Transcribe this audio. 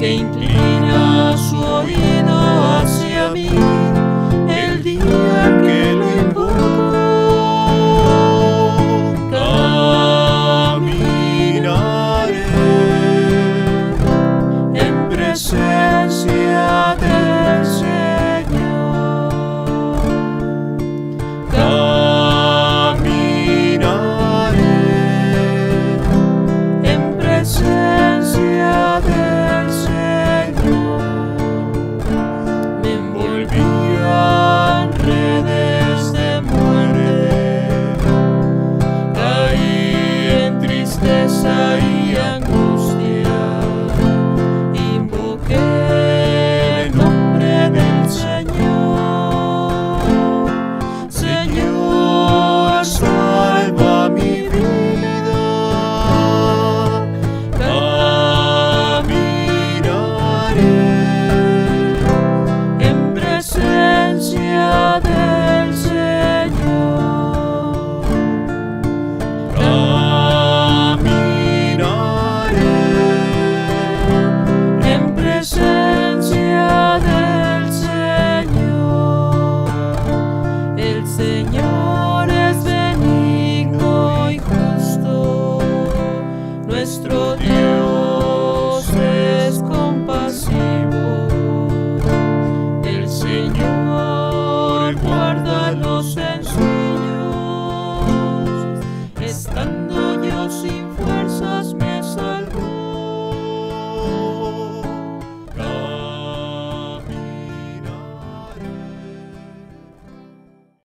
que inclina su oído.